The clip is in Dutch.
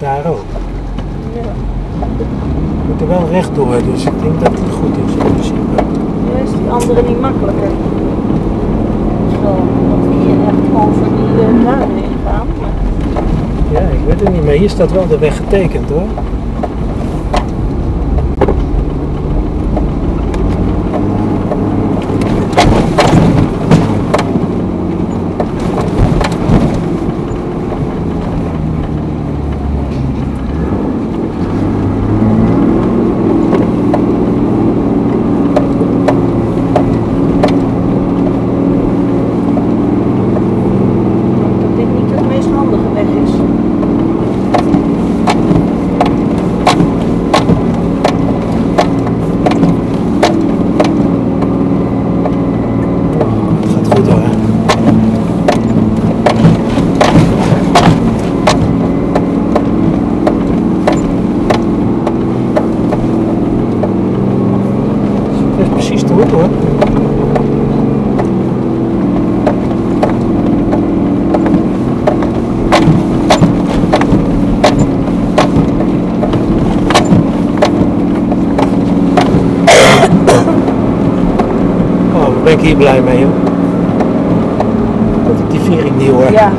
daar ook. Ja. We moeten wel rechtdoor, dus ik denk dat het goed is in principe. Ja, is die andere niet makkelijker? Zo, dat we hier echt over die uh, heen gaan. Maar Ja, ik weet het niet, maar hier staat wel de weg getekend hoor. ik denk dat dit niet het meest handige weg is. Het gaat goed hoor. Dat is hoek hoor. Oh, ben ik hier blij mee hoor. Dat ik die viering niet hoor. Ja,